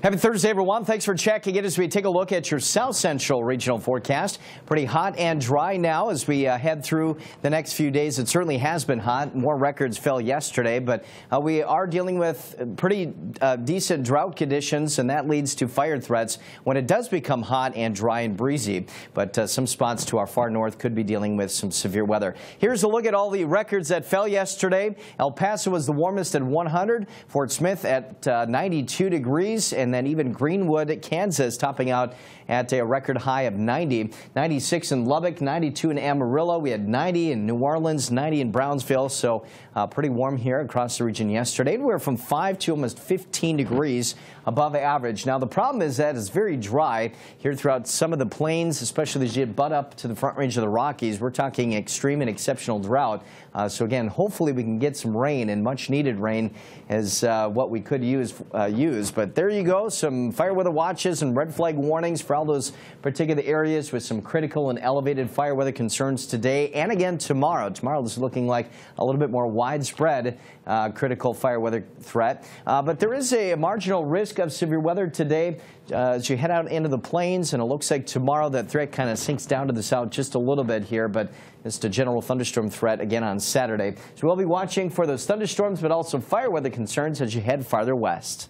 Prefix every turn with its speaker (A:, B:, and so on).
A: Happy Thursday, everyone. Thanks for checking in as we take a look at your South Central regional forecast. Pretty hot and dry now as we uh, head through the next few days. It certainly has been hot. More records fell yesterday, but uh, we are dealing with pretty uh, decent drought conditions, and that leads to fire threats when it does become hot and dry and breezy. But uh, some spots to our far north could be dealing with some severe weather. Here's a look at all the records that fell yesterday. El Paso was the warmest at 100, Fort Smith at uh, 92 degrees, and and then even Greenwood, Kansas, topping out at a record high of 90. 96 in Lubbock, 92 in Amarillo. We had 90 in New Orleans, 90 in Brownsville. So uh, pretty warm here across the region yesterday. We are from 5 to almost 15 degrees above average. Now, the problem is that it's very dry here throughout some of the plains, especially as you butt up to the front range of the Rockies. We're talking extreme and exceptional drought. Uh, so again, hopefully we can get some rain and much needed rain is uh, what we could use, uh, use. But there you go, some fire weather watches and red flag warnings for all those particular areas with some critical and elevated fire weather concerns today and again tomorrow. Tomorrow this is looking like a little bit more widespread uh, critical fire weather threat. Uh, but there is a marginal risk of severe weather today uh, as you head out into the plains, and it looks like tomorrow that threat kind of sinks down to the south just a little bit here, but it's a general thunderstorm threat again on Saturday. So we'll be watching for those thunderstorms, but also fire weather concerns as you head farther west.